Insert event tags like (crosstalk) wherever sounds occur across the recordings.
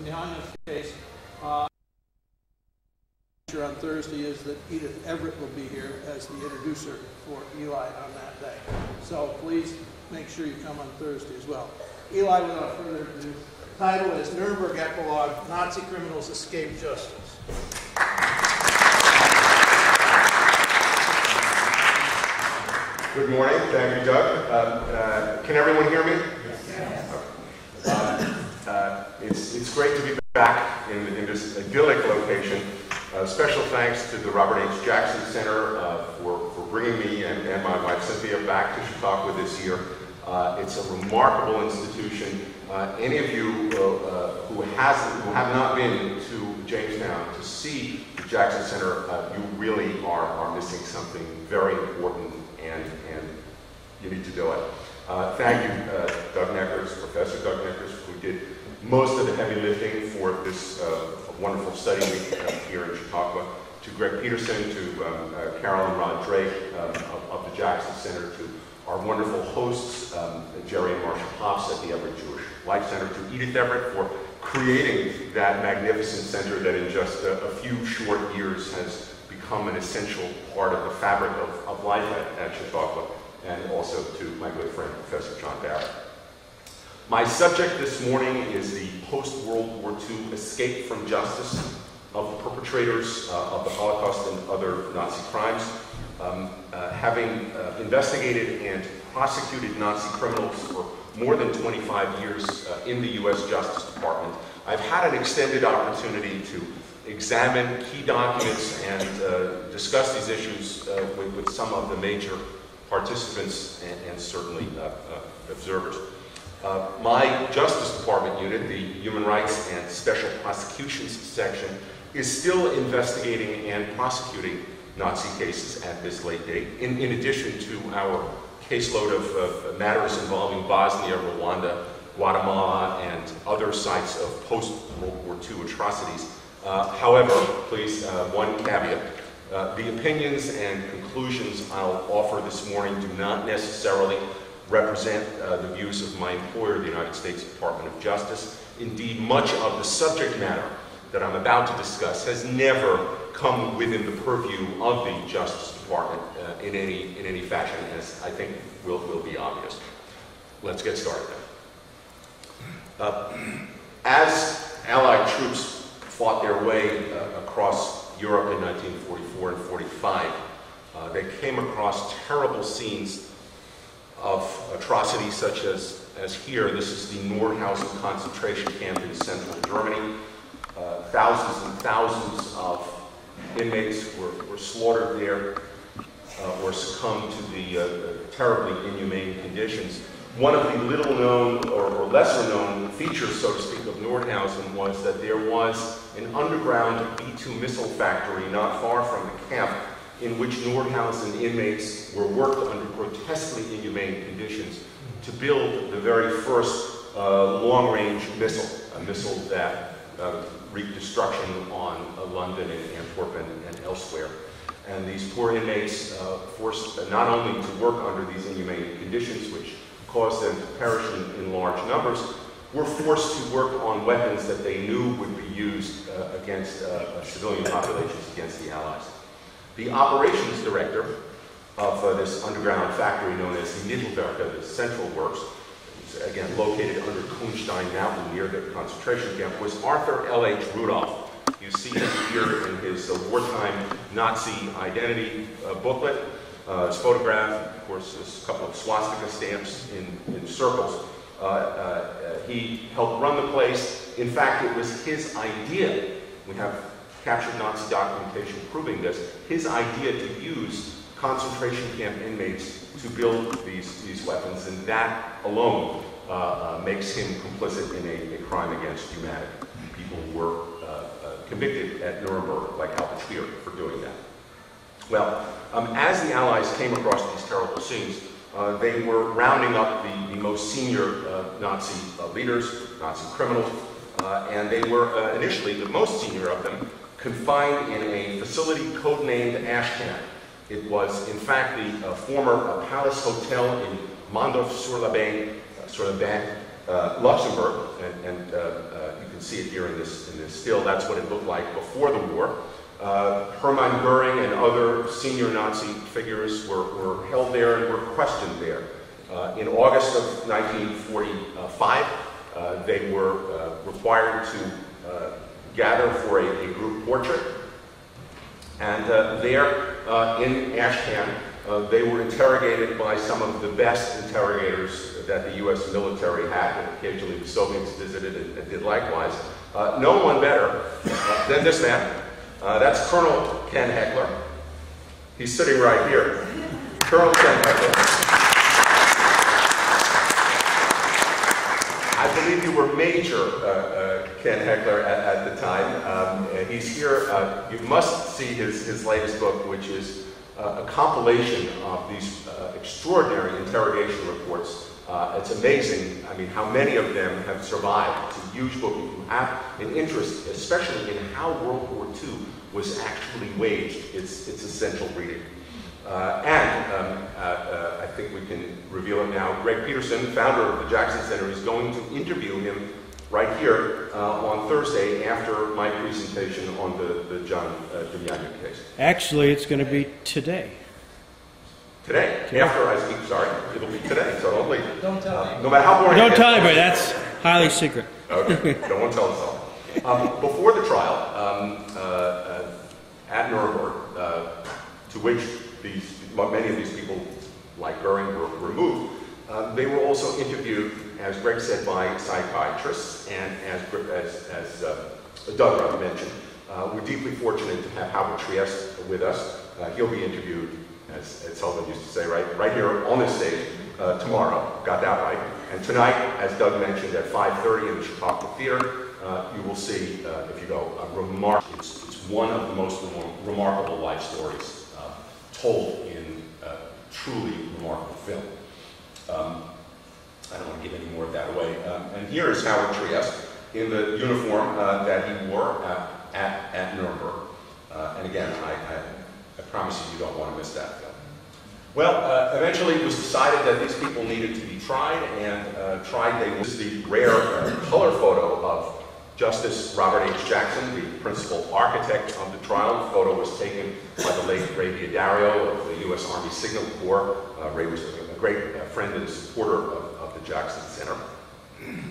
in the Heinz case. Uh, on Thursday is that Edith Everett will be here as the introducer for Eli on that day. So please make sure you come on Thursday as well. Eli, without further ado, title is Nuremberg Epilogue, Nazi Criminals Escape Justice. Good morning. Thank you, Doug. Uh, uh, can everyone hear me? Yes. Uh, uh, it's, it's great to be back in, in this idyllic location. Uh, special thanks to the Robert H. Jackson Center uh, for, for bringing me and, and my wife Cynthia back to Chautauqua this year. it's a remarkable institution. any of you who, hasn't, who have not been to Jamestown to see the Jackson Center, you really are, are missing something very important and, and you need to do it. Uh, thank you, uh, Doug Neckers, Professor Doug Neckers, who did most of the heavy lifting for this uh, wonderful study week here in Chautauqua, to Greg Peterson, to um, uh, Carolyn Rod Drake um, of, of, the Jackson Center, to our wonderful hosts, um, Jerry and Marshall Pops at the Everett Jewish Life Center, to Edith Everett for creating that magnificent center that in just a, a few short years has become an essential part of the fabric of, of life at, at Chautauqua, and also to my good friend, Professor John Barrett. My subject this morning is the post-World War II escape from justice of the perpetrators uh, of the Holocaust and other Nazi crimes. Um, uh, having uh, investigated and prosecuted Nazi criminals for more than 25 years uh, in the U.S. Justice Department, I've had an extended opportunity to examine key documents and uh, discuss these issues uh, with, with, some of the major participants and, and certainly observers. Uh, my Justice Department unit, the Human Rights and Special Prosecutions section, is still investigating and prosecuting Nazi cases at this late date, in, in addition to our caseload of, of matters involving Bosnia, Rwanda, Guatemala, and other sites of post-World War II atrocities uh, however, please, uh, one caveat. Uh, the opinions and conclusions I'll offer this morning do not necessarily represent uh, the views of my employer, the United States Department of Justice. Indeed, much of the subject matter that I'm about to discuss has never come within the purview of the Justice Department uh, in, any, in any fashion, as I think will, will be obvious. Let's get started Uh, as Allied troops fought their way uh, across Europe in 1944 and 45. Uh, they came across terrible scenes of atrocities such as, as here. This is the Nordhausen concentration camp in central Germany. Uh, thousands and thousands of inmates were, were slaughtered there uh, or succumbed to the uh, terribly inhumane conditions. One of the little known or, or lesser known features, so to speak, of Nordhausen was that there was an underground V-2 missile factory not far from the camp in which Nordhausen inmates were worked under grotesquely inhumane conditions to build the very first uh, long-range missile, a missile that uh, wreaked destruction on uh, London and Antwerp and, and, elsewhere. And these poor inmates uh, forced not only to work under these inhumane conditions, which caused them to perish in, in large numbers, were forced to work on weapons that they knew would be used uh, against uh, civilian populations against the Allies. The operations director of uh, this underground factory known as the Mittelwerke, the Central Works, again located under Kohnstein Mountain near the concentration camp, was Arthur L.H. Rudolph. You see him here in his uh, wartime Nazi identity uh, booklet. Uh, his photograph, of course, there's a couple of swastika stamps in, in circles. Uh, uh, he helped run the place. In fact, it was his idea. We have captured Nazi documentation proving this. His idea to use concentration camp inmates to build these, these weapons, and that alone uh, uh, makes him complicit in a, a, crime against humanity. People were uh, uh, convicted at Nuremberg, like Albert Speer, for doing that. Well, um, as the Allies came across these terrible scenes, uh, they were rounding up the, the most senior uh, Nazi leaders, Nazi criminals, and they were initially, the most senior of them, confined in a facility codenamed Ashcan. It was, in fact, the uh, former Palace Hotel in Mondorf-sur-la-Bain, sur Luxembourg, and, and you can see it here in this, in this still. That's what it looked like before the war. Uh, Hermann Goering and other senior Nazi figures were, were held there and were questioned there. Uh, in August of 1945, uh, they were uh, required to uh, gather for a, a, group portrait. And uh, there uh, in Ashcan, uh, they were interrogated by some of the best interrogators that the U.S. military had, and occasionally the Soviets visited and, and did likewise. Uh, no one better than this man. that's Colonel Ken Hechler. He's sitting right here. Colonel Ken Hechler. I believe you were Major uh, uh, Ken Hechler at, at the time. Um, he's here. Uh, you must see his, his latest book, which is uh, a compilation of these extraordinary interrogation reports. Uh, it's amazing, I mean, how many of them have survived. It's a huge book. If you have an interest, especially in how World War II was actually waged, it's, it's essential reading. Uh, and um, uh, uh, I think we can reveal it now. Greg Peterson, founder of the Jackson Center, is going to interview him right here uh, on Thursday after my presentation on the, the John uh, Demjanjuk case. Actually, it's going to be today. Today? today? After I speak, sorry. It'll be today, so don't leave. Don't tell uh, No matter how boring Don't tell anybody, that's highly secret. Okay, don't want to tell us all. Um, before the trial, um, at Nuremberg, to which these, many of these people, like Goering, were removed. Uh, they were also interviewed, as Greg said, by psychiatrists, and as, as, as uh, Doug mentioned, uh, we're deeply fortunate to have Howard Triest with us. Uh, he'll be interviewed, as, as Sullivan used to say, right, right here on this stage uh, tomorrow. Got that right. And tonight, as Doug mentioned, at 5.30 in the Chautauqua Theater, uh, you will see, if you go, a remark. It's, it's one of the most remarkable life stories told in a truly remarkable film. Um, I don't want to give any more of that away. Um, and here is Howard Triest in the uniform uh, that he wore uh, at, at Nuremberg. Uh, and again, I, I, I, promise you, you don't want to miss that film. Well, uh, eventually it was decided that these people needed to be tried, and uh, tried. They were. this is the rare uh, color photo of Justice Robert H. Jackson, the principal architect of the trial. The photo was taken by the late Ray D'Addario of the U.S. Army Signal Corps. Uh, Ray was a great uh, friend and supporter of, of, the Jackson Center.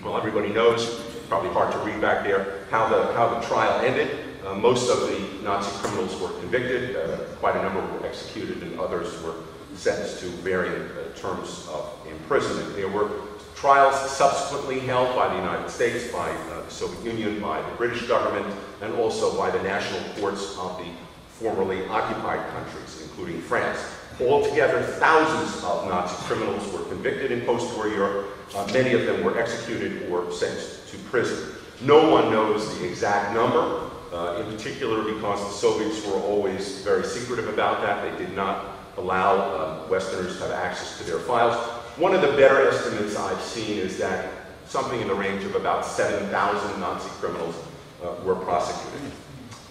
Well, everybody knows, probably hard to read back there, how the, how the trial ended. Uh, most of the Nazi criminals were convicted. Uh, quite a number were executed and others were sentenced to varying uh, terms of imprisonment. There were Trials subsequently held by the United States, by uh, the Soviet Union, by the British government, and also by the national courts of the formerly occupied countries, including France. Altogether, thousands of Nazi criminals were convicted in post-war Europe. Uh, many of them were executed or sent to prison. No one knows the exact number, uh, in particular because the Soviets were always very secretive about that. They did not allow uh, Westerners to have access to their files. One of the better estimates I've seen is that something in the range of about 7,000 Nazi criminals uh, were prosecuted.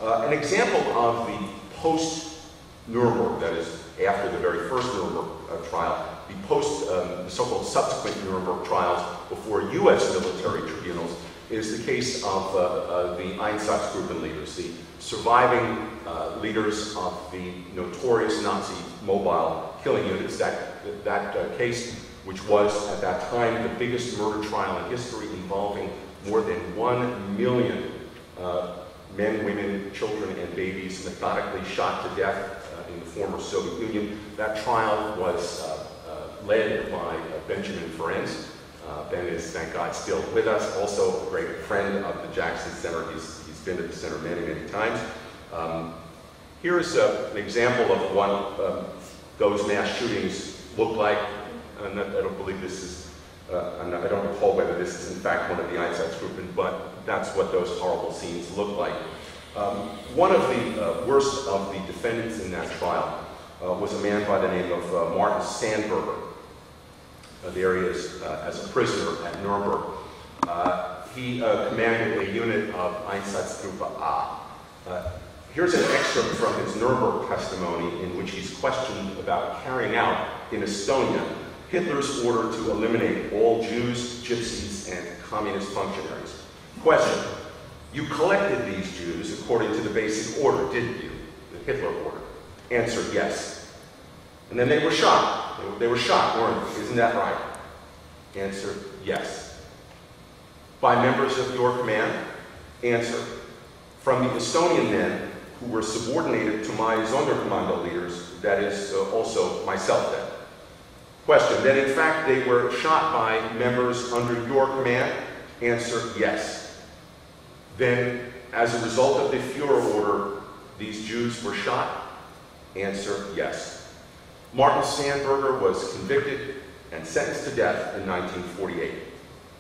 Uh, an example of the post-Nuremberg, that is, after the very first Nuremberg uh, trial, the post, um, the so-called subsequent Nuremberg trials before U.S. military tribunals, is the case of uh, uh, the Einsatzgruppen leaders, the surviving uh, leaders of the notorious Nazi mobile killing units. That, that uh, case which was at that time the biggest murder trial in history involving more than one million uh, men, women, children, and babies methodically shot to death uh, in the former Soviet Union. That trial was uh, uh led by uh, Benjamin Ferencz. Uh, ben is, thank God, still with us, also a great friend of the Jackson Center. He's, he's been at the center many, many times. Um, here's an example of what um, those mass shootings look like i don't believe this is, uh, not, i don't recall whether this is in fact one of the Einsatzgruppen, but that's what those horrible scenes look like. Um, one of the uh, worst of the defendants in that trial uh, was a man by the name of uh, Martin Sandberger. Uh, there he is uh, as a prisoner at Nuremberg. he commanded a unit of Einsatzgruppe A. Here's an excerpt from his Nuremberg testimony in which he's questioned about carrying out in Estonia Hitler's order to eliminate all Jews, gypsies, and communist functionaries. Question, You collected these Jews according to the basic order, didn't you? The Hitler order. Answer, yes. And then they were shot. They were, shot, weren't they? Isn't that right? Answer, yes. By members of your command? Answer, from the Estonian men who were subordinated to my Sonderkommando leaders, that is uh, also myself then. Question, then in fact they were shot by members under your command? Answer, yes. Then, as a result of the Fuhrer order, these Jews were shot? Answer, yes. Martin Sandberger was convicted and sentenced to death in 1948.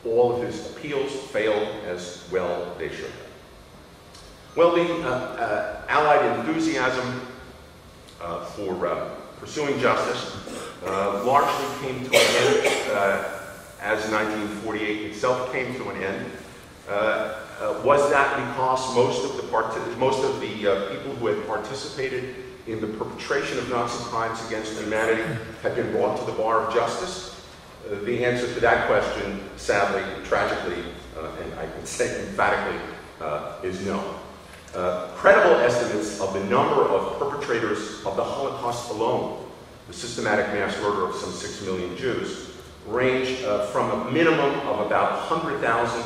All of his appeals failed as well they should have. Well, the uh, uh, Allied enthusiasm uh, for uh, pursuing justice largely came to an end as 1948 itself came to an end. Was that because most of the part- most of the people who had participated in the perpetration of Nazi crimes against humanity had been brought to the bar of justice? Uh, the answer to that question, sadly, tragically, uh, and I can say emphatically, uh, is no. Uh, credible estimates of the number of perpetrators of the Holocaust alone, the systematic mass murder of some six million Jews, range uh, from a minimum of about 100,000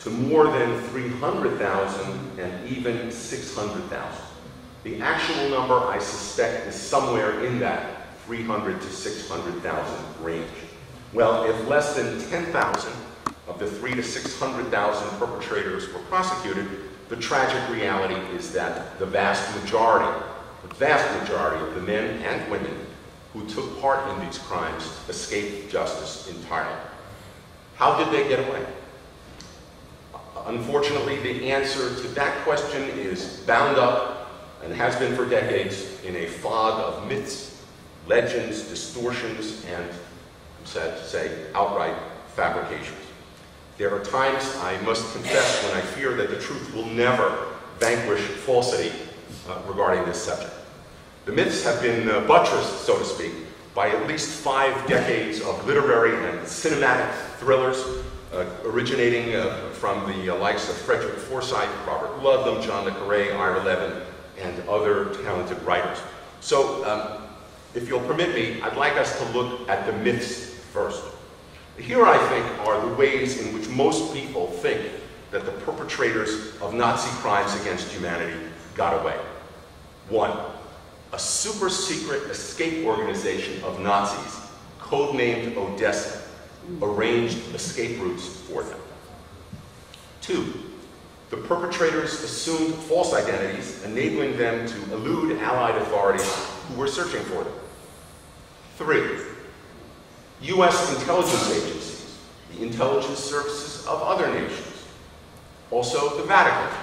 to more than 300,000 and even 600,000. The actual number, I suspect, is somewhere in that 300 to 600,000 range. Well, if less than 10,000 of the 3 to 600,000 perpetrators were prosecuted, the tragic reality is that the vast majority, the vast majority of the men and women who took part in these crimes escaped justice entirely. How did they get away? Unfortunately, the answer to that question is bound up and has been for decades in a fog of myths, legends, distortions, and, I'm sad to say, outright fabrications. There are times, I must confess, when I fear that the truth will never vanquish falsity uh, regarding this subject. The myths have been uh, buttressed, so to speak, by at least five decades of literary and cinematic thrillers uh, originating uh, from the uh, likes of Frederick Forsyth, Robert Ludlum, John le Carre, Ira Levin, and other talented writers. So, um, if you'll permit me, I'd like us to look at the myths first. Here, I think, are the ways in which most people think that the perpetrators of Nazi crimes against humanity got away. One, a super secret escape organization of Nazis, codenamed Odessa, arranged escape routes for them. Two, the perpetrators assumed false identities, enabling them to elude Allied authorities who were searching for them. Three, U.S. intelligence agencies, the intelligence services of other nations, also the Vatican,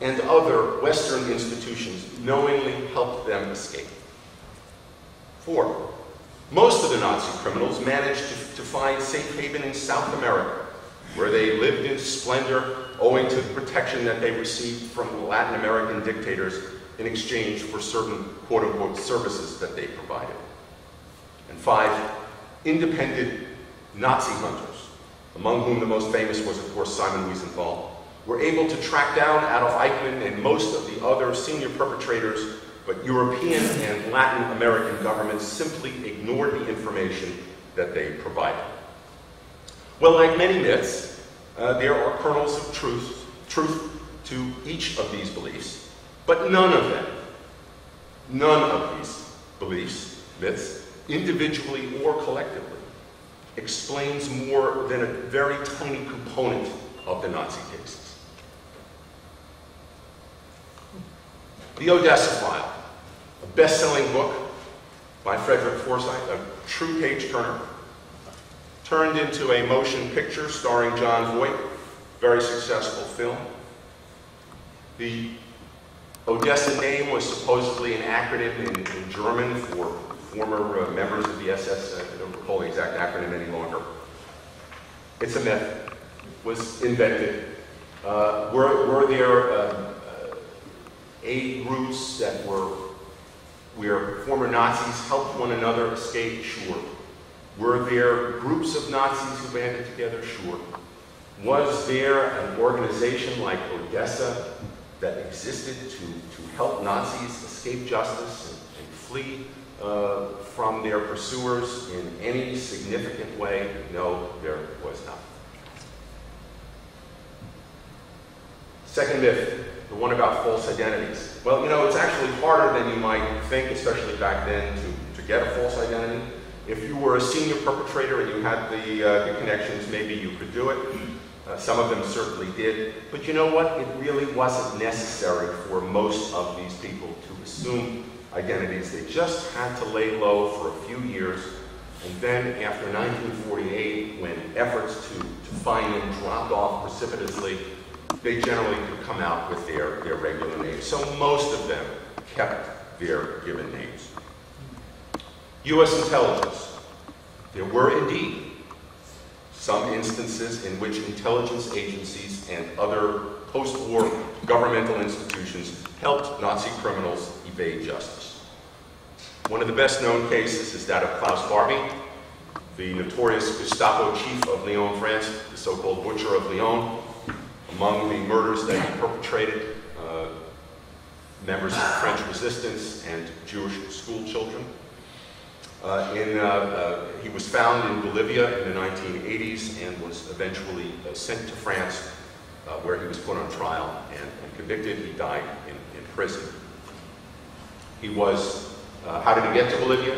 and other Western institutions knowingly helped them escape. Four, most of the Nazi criminals managed to, to find safe haven in South America, where they lived in splendor owing to the protection that they received from Latin American dictators in exchange for certain quote-unquote services that they provided. And five, independent Nazi hunters, among whom the most famous was, of course, Simon Wiesenthal, were able to track down Adolf Eichmann and most of the other senior perpetrators, but European and Latin American governments simply ignored the information that they provided. Well, like many myths, uh, there are kernels of truth, truth to each of these beliefs, but none of them, none of these beliefs, myths, individually or collectively, explains more than a very tiny component of the Nazi cases. The Odessa File, a best-selling book by Frederick Forsyth, a true page-turner, turned into a motion picture starring Jon Voight, very successful film. The Odessa name was supposedly an acronym in, in German for former uh, members of the SS. I don't recall the exact acronym any longer. It's a myth. Was invented. Uh, were, were there uh, uh, aid groups that were where former Nazis helped one another escape? Sure. Were there groups of Nazis who banded together? Sure. Was there an organization like Odessa that existed to, to help Nazis escape justice and, and flee uh, from their pursuers in any significant way? No, there was not. Second myth, the one about false identities. Well, you know, it's actually harder than you might think, especially back then, to, to get a false identity. If you were a senior perpetrator and you had the, uh, the connections, maybe you could do it. Uh, some of them certainly did. But you know what? It really wasn't necessary for most of these people to assume identities. They just had to lay low for a few years. And then after 1948, when efforts to, to find them dropped off precipitously, they generally could come out with their, their regular names. So most of them kept their given names. U.S. intelligence. There were indeed some instances in which intelligence agencies and other post-war governmental institutions helped Nazi criminals evade justice. One of the best known cases is that of Klaus Barbie, the notorious Gestapo chief of Lyon, France, the so-called Butcher of Lyon, among the murders that he perpetrated, uh, members of the French resistance and Jewish school children. Uh, in, uh, uh, he was found in Bolivia in the 1980s and was eventually uh, sent to France, uh, where he was put on trial and, and convicted. He died in, in prison. He was, uh, how did he get to Bolivia?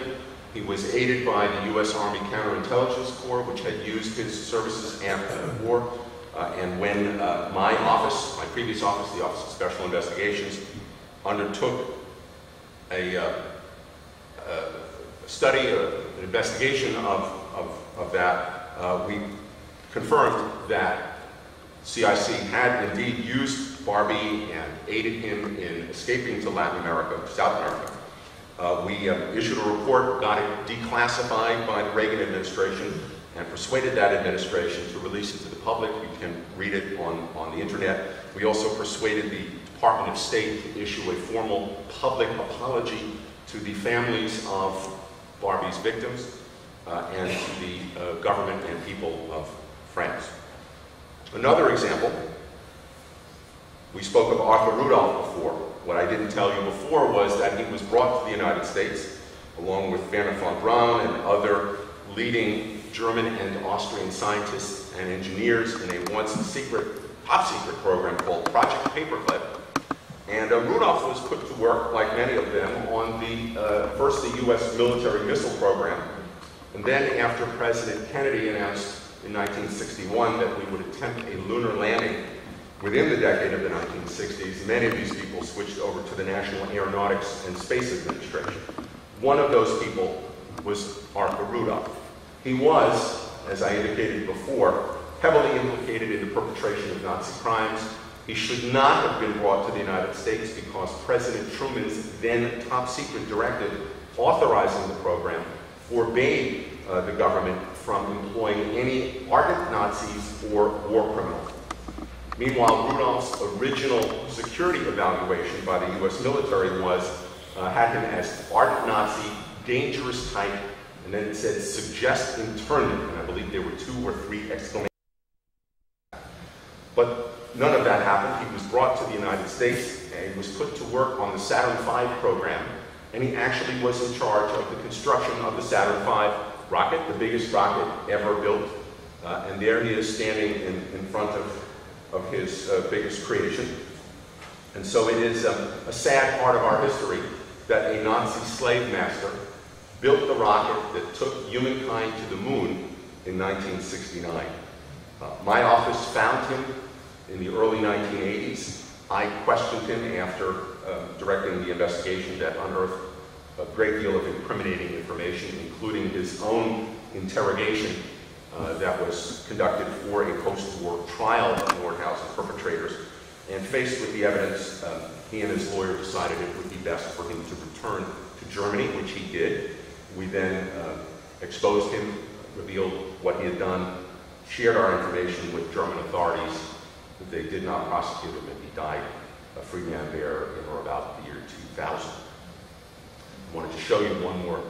He was aided by the U.S. Army Counterintelligence Corps, which had used his services after the war. and when my office, my previous office, the Office of Special Investigations, undertook a study, uh, an investigation of, of, of that, uh, we confirmed that CIC had indeed used Barbie and aided him in escaping to Latin America, South America. Uh, we uh, issued a report, got it declassified by the Reagan administration, and persuaded that administration to release it to the public. You can read it on, on the internet. We also persuaded the Department of State to issue a formal public apology to the families of Barbie's victims uh, and to the uh, government and people of France. Another example, we spoke of Arthur Rudolph before. What I didn't tell you before was that he was brought to the United States along with Wernher von Braun and other leading German and Austrian scientists and engineers in a once secret, top secret program called Project Paperclip and uh, Rudolph was put to work, like many of them, on the uh, first the U.S. military missile program. And then after President Kennedy announced in 1961 that we would attempt a lunar landing within the decade of the 1960s, many of these people switched over to the National Aeronautics and Space Administration. One of those people was Arthur Rudolph. He was, as I indicated before, heavily implicated in the perpetration of Nazi crimes, he should not have been brought to the United States because President Truman's then top secret directive authorizing the program forbade uh, the government from employing any ardent Nazis or war criminals. Meanwhile, Rudolph's original security evaluation by the U.S. military was uh, had him as ardent Nazi, dangerous type, and then it said suggest internment, and I believe there were two or three exclamations. But None of that happened. He was brought to the United States and was put to work on the Saturn V program. And he actually was in charge of the construction of the Saturn V rocket, the biggest rocket ever built. Uh, and there he is standing in, in front of, of his uh, biggest creation. And so it is a sad part of our history that a Nazi slave master built the rocket that took humankind to the moon in 1969. Uh, my office found him in the early 1980s. I questioned him after uh, directing the investigation that unearthed a great deal of incriminating information, including his own interrogation uh, that was conducted for a post-war trial of Nordhausen perpetrators. And faced with the evidence, um, he and his lawyer decided it would be best for him to return to Germany, which he did. We then uh, exposed him, revealed what he had done, shared our information with German authorities, they did not prosecute him, and he died a free man there in or about the year 2000. I wanted to show you one more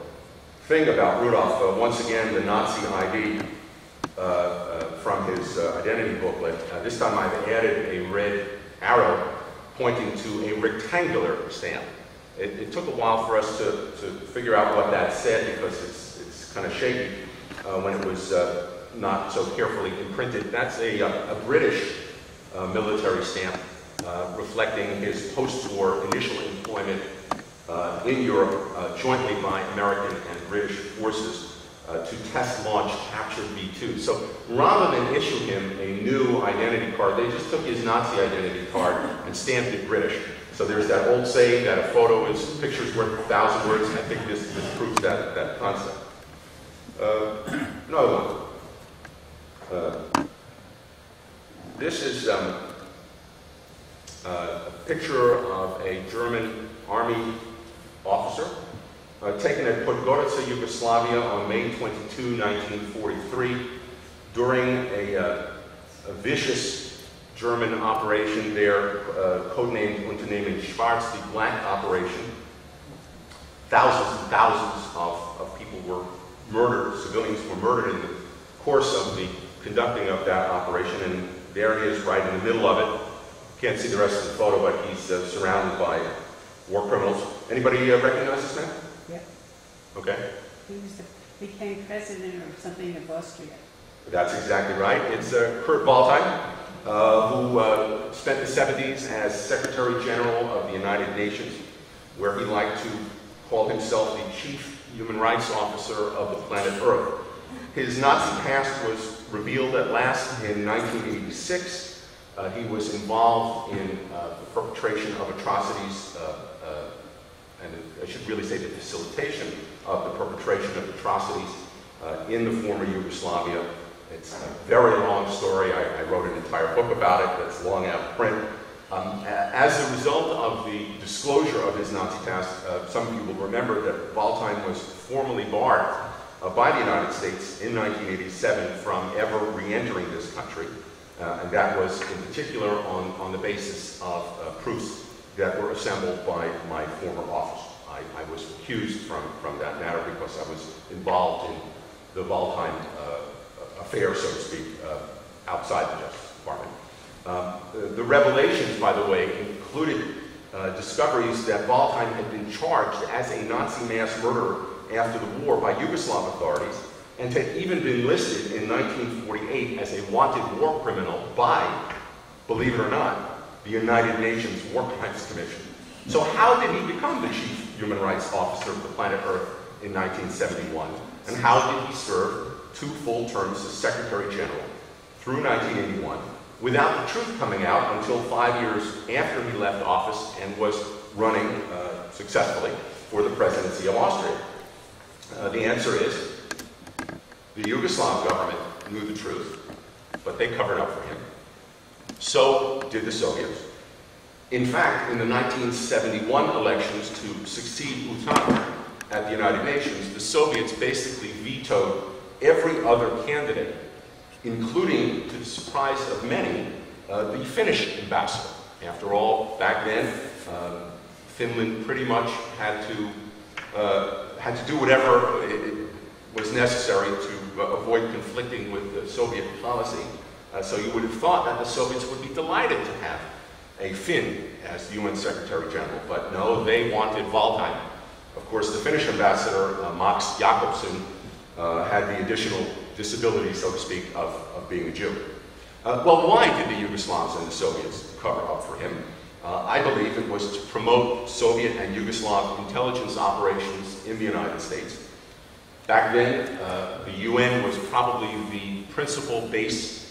thing about Rudolph. Uh, once again, the Nazi ID. Uh, uh, from his uh, identity booklet. This time I've added a red arrow pointing to a rectangular stamp. It, it took a while for us to, to figure out what that said because it's, it's kind of shaky uh, when it was uh, not so carefully imprinted. That's a, a British uh, military stamp reflecting his post-war initial employment in Europe jointly by American and British forces uh, to test launch captured V-2. So rather than issue him a new identity card, they just took his Nazi identity card and stamped it British. So there's that old saying that a photo is pictures worth a thousand words, and I think this, this proves that, that concept. Uh, another one. Uh, this is um, uh, a picture of a German army officer uh, taken at Podgorica, Yugoslavia on May 22, 1943, during a, uh, a vicious German operation there, uh, codenamed Unternehmen Schwarz, the Black Operation. Thousands and thousands of, of people were murdered, civilians were murdered in the course of the conducting of that operation, and there he is right in the middle of it. Can't see the rest of the photo, but he's uh, surrounded by war criminals. Anybody uh, recognize this man? Okay, He was, the- became president or something of Austria. that's exactly right. It's uh, Kurt Waldheim, uh, who uh, spent the 70s as Secretary General of the United Nations, where he liked to call himself the Chief Human Rights Officer of the planet Earth. His Nazi past was revealed at last in 1986. Uh, he was involved in uh, the perpetration of atrocities, uh, uh, and I should really say the facilitation of the perpetration of atrocities uh, in the former Yugoslavia. It's a very long story. I, I wrote an entire book about it that's long out of print. Um, as a result of the disclosure of his Nazi past, uh, some of you will remember that Waldheim was formally barred uh, by the United States in 1987 from ever re-entering this country. Uh, and that was in particular on, on the basis of uh, proofs that were assembled by my former office. I, was accused from, from that matter because I was involved in the Waldheim uh, affair, so to speak, uh, outside the Justice Department. Um, the, the revelations, by the way, included uh, discoveries that Waldheim had been charged as a Nazi mass murderer after the war by Yugoslav authorities and had even been listed in 1948 as a wanted war criminal by, believe it or not, the United Nations War Crimes Commission. So how did he become the chief human rights officer of the planet Earth in 1971? And how did he serve two full terms as Secretary General through 1981 without the truth coming out until five years after he left office and was running uh, successfully for the presidency of Austria? Uh, the answer is the Yugoslav government knew the truth, but they covered up for him. So did the Soviets. In fact, in the 1971 elections to succeed U Thant at the United Nations, the Soviets basically vetoed every other candidate, including, to the surprise of many, uh, the Finnish ambassador. After all, back then, um, Finland pretty much had to uh, had to do whatever it, it was necessary to uh, avoid conflicting with the Soviet policy. Uh, so you would have thought that the Soviets would be delighted to have a Finn as UN Secretary General, but no, they wanted Waldheim. Of course, the Finnish ambassador, uh, Max Jakobson, uh, had the additional disability, so to speak, of, of being a Jew. Uh, well, why did the Yugoslavs and the Soviets cover up for him? Uh, I believe it was to promote Soviet and Yugoslav intelligence operations in the United States. Back then, uh, the UN was probably the principal base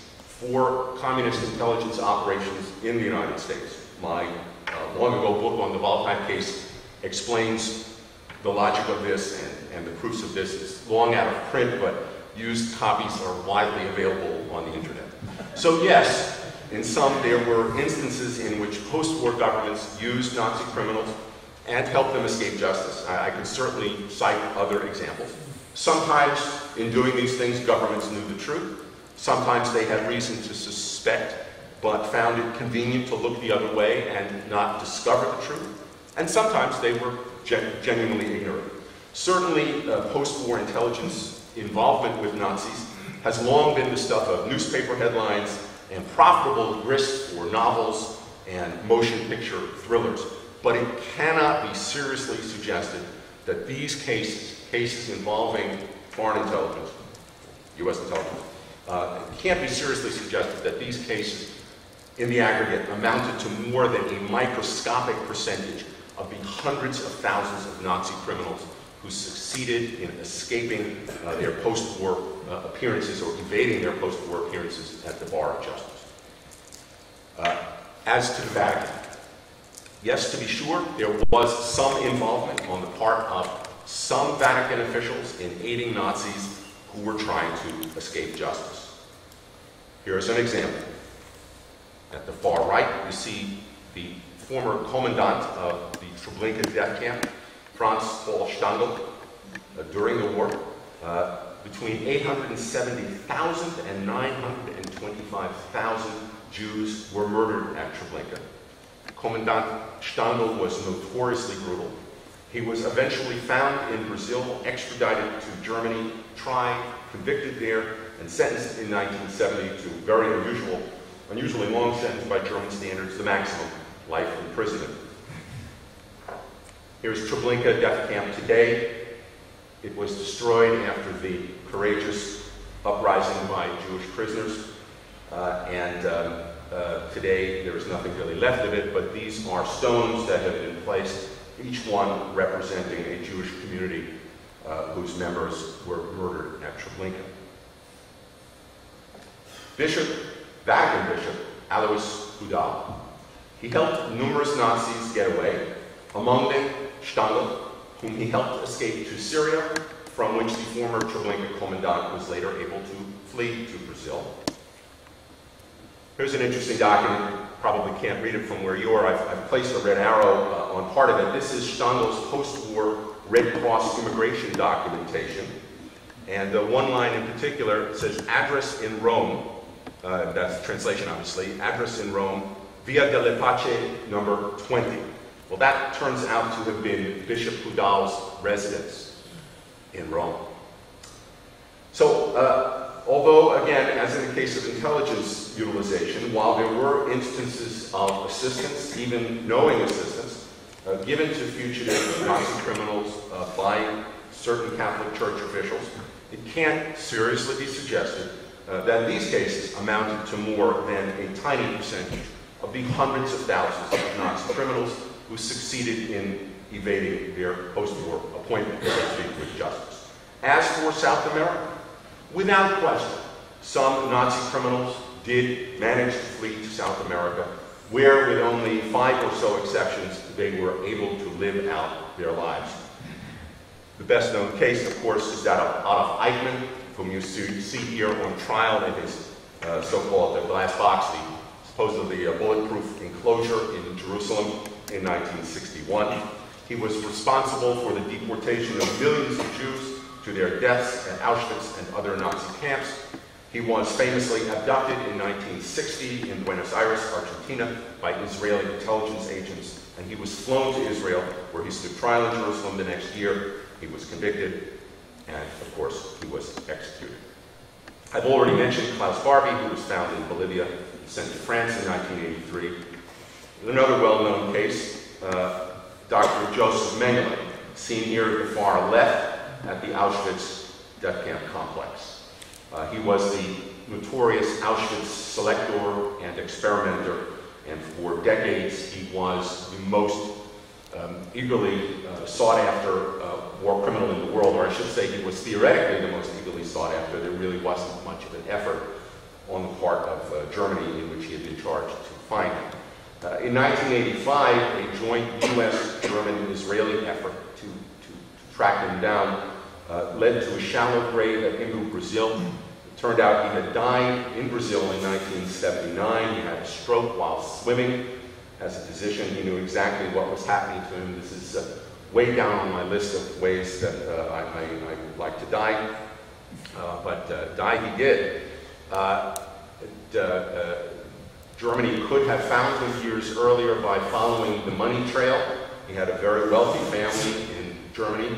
for communist intelligence operations in the United States. My uh, long ago book on the Waldheim case explains the logic of this and, and the proofs of this. It's long out of print, but used copies are widely available on the internet. So yes, in some, there were instances in which post-war governments used Nazi criminals and helped them escape justice. I, I could certainly cite other examples. Sometimes, in doing these things, governments knew the truth. Sometimes they had reason to suspect, but found it convenient to look the other way and not discover the truth. And sometimes they were gen- genuinely ignorant. Certainly, uh, post-war intelligence involvement with Nazis has long been the stuff of newspaper headlines and profitable grist for novels and motion picture thrillers. But it cannot be seriously suggested that these cases, cases involving foreign intelligence, U.S. intelligence, uh, it can't be seriously suggested that these cases in the aggregate amounted to more than a microscopic percentage of the hundreds of thousands of Nazi criminals who succeeded in escaping uh, their post-war uh, appearances or evading their post-war appearances at the bar of justice. Uh, as to the Vatican, yes, to be sure, there was some involvement on the part of some Vatican officials in aiding Nazis who were trying to escape justice. Here's an example. At the far right, you see the former commandant of the Treblinka death camp, Franz Paul Stangl, uh, during the war. Uh, between 870,000 and 925,000 Jews were murdered at Treblinka. Commandant Stangl was notoriously brutal. He was eventually found in Brazil, extradited to Germany, tried, convicted there, and sentenced in 1970 to a very unusual, unusually long sentence by German standards, the maximum life imprisonment. Here's Treblinka death camp today. It was destroyed after the courageous uprising by Jewish prisoners, uh, and um, uh, today there is nothing really left of it, but these are stones that have been placed, each one representing a Jewish community uh, whose members were murdered at Treblinka. Bishop, Vatican Bishop Alois Hudal, he helped numerous Nazis get away, among them Stangl, whom he helped escape to Syria, from which the former Treblinka commandant was later able to flee to Brazil. Here's an interesting document. Probably can't read it from where you are. I've, I've placed a red arrow uh, on part of it. This is Stangl's post-war Red Cross immigration documentation. And uh, one line in particular says, address in Rome, uh, that's translation obviously, address in Rome, Via delle Pace number 20. Well, that turns out to have been Bishop Hudal's residence in Rome. So, uh, although, again, as in the case of intelligence utilization, while there were instances of assistance, even knowing assistance, uh, given to fugitive Nazi criminals uh, by certain Catholic Church officials, it can't seriously be suggested uh, that these cases amounted to more than a tiny percentage of the hundreds of thousands of Nazi criminals who succeeded in evading their post-war appointment with justice. As for South America, without question, some Nazi criminals did manage to flee to South America, where with only five or so exceptions, they were able to live out their lives. The best known case, of course, is that of Adolf Eichmann, whom you see here on trial in his uh, so-called uh, glass box, the supposedly a bulletproof enclosure in Jerusalem in 1961. He was responsible for the deportation of millions of Jews to their deaths at Auschwitz and other Nazi camps. He was famously abducted in 1960 in Buenos Aires, Argentina, by Israeli intelligence agents, and he was flown to Israel, where he stood trial in Jerusalem the next year. He was convicted, and of course, he was executed. I've already mentioned Klaus Barbie, who was found in Bolivia sent to France in 1983. Another well-known case, uh, Dr. Joseph Mengele, seen here at the far left at the Auschwitz death camp complex. Uh, he was the notorious Auschwitz selector and experimenter, and for decades he was the most um, eagerly uh, sought after uh, war criminal in the world, or I should say he was theoretically the most eagerly sought after. There really wasn't much of an effort on the part of uh, Germany in which he had been charged to find him. Uh, in 1985, a joint U.S.-German-Israeli effort to, to, to track him down uh, led to a shallow grave at Embu, Brazil. It turned out he had died in Brazil in 1979. He had a stroke while swimming. As a physician, he knew exactly what was happening to him. This is uh, way down on my list of ways that uh, I, I, I, would like to die. Uh, but uh, die he did. Uh, Germany could have found him years earlier by following the money trail. He had a very wealthy family in Germany,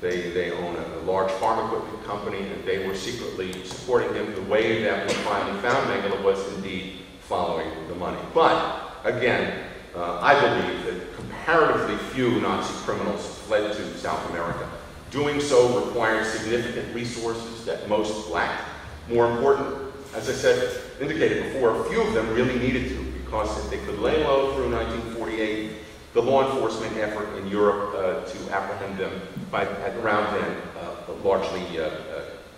They, they own a, large farm equipment company, and they were secretly supporting him. The way that we finally found Mengele was indeed following the money. But, again, uh, I believe that comparatively few Nazi criminals fled to South America. Doing so required significant resources that most lacked. More important, as I said, indicated before, a few of them really needed to, because if they could lay low through 1948, the law enforcement effort in Europe uh, to apprehend them by around then uh, largely uh,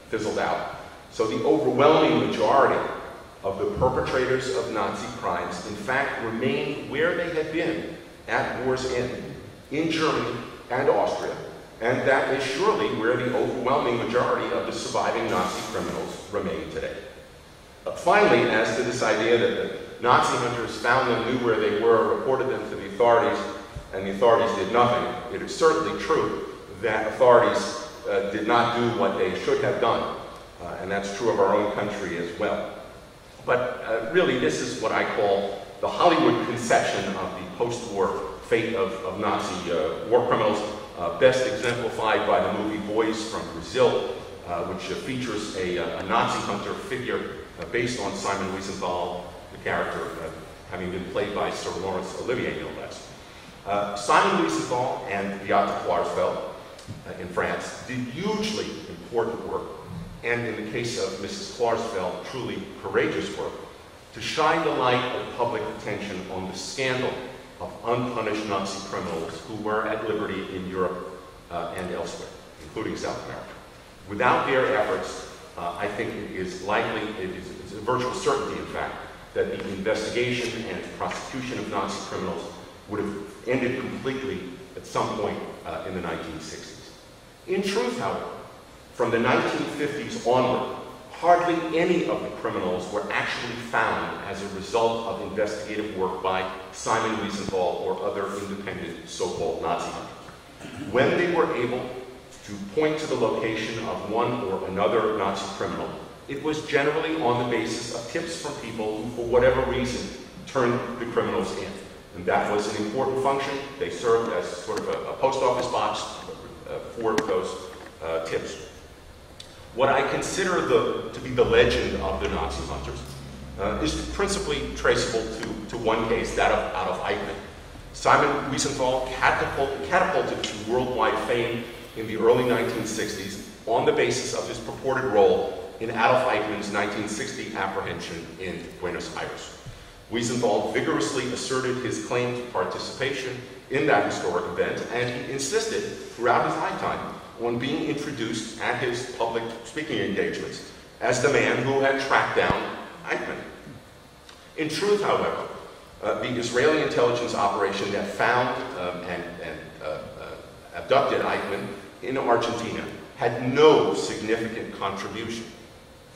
fizzled out. So the overwhelming majority of the perpetrators of Nazi crimes, in fact, remained where they had been at war's end, in Germany and Austria, and that is surely where the overwhelming majority of the surviving Nazi criminals remain today. Uh, finally, as to this idea that Nazi hunters found them, knew where they were, reported them to the authorities, and the authorities did nothing, it is certainly true that authorities uh, did not do what they should have done. Uh, and that's true of our own country as well. But uh, really, this is what I call the Hollywood conception of the post-war fate of, of Nazi uh, war criminals, uh, best exemplified by the movie Boys from Brazil, uh, which features a, a, Nazi hunter figure based on Simon Wiesenthal, character having been played by Sir Laurence Olivier, no less. Simon Wiesenthal and Beate Klarsfeld in France did hugely important work and in the case of Mrs. Klarsfeld, truly courageous work, to shine the light of public attention on the scandal of unpunished Nazi criminals who were at liberty in Europe uh, and elsewhere, including South America. Without their efforts, uh, I think it is likely, it is it's a virtual certainty, in fact, that the investigation and prosecution of Nazi criminals would have ended completely at some point uh, in the 1960s. In truth, however, from the 1950s onward, hardly any of the criminals were actually found as a result of investigative work by Simon Wiesenthal or other independent so-called Nazi hunters. When they were able to point to the location of one or another Nazi criminal, it was generally on the basis of tips from people who, for whatever reason, turned the criminals in. And that was an important function. They served as sort of a, a post office box uh, for those uh, tips. What I consider the, to be the legend of the Nazi hunters uh, is principally traceable to, to one case, that of Adolf Eichmann. Simon Wiesenthal catapulted, catapulted to worldwide fame in the early 1960s on the basis of his purported role in Adolf Eichmann's 1960 apprehension in Buenos Aires. Wiesenthal vigorously asserted his claim to participation in that historic event, and he insisted throughout his lifetime on being introduced at his public speaking engagements as the man who had tracked down Eichmann. In truth, however, uh, the Israeli intelligence operation that found um, and, and uh, uh, abducted Eichmann in Argentina had no significant contribution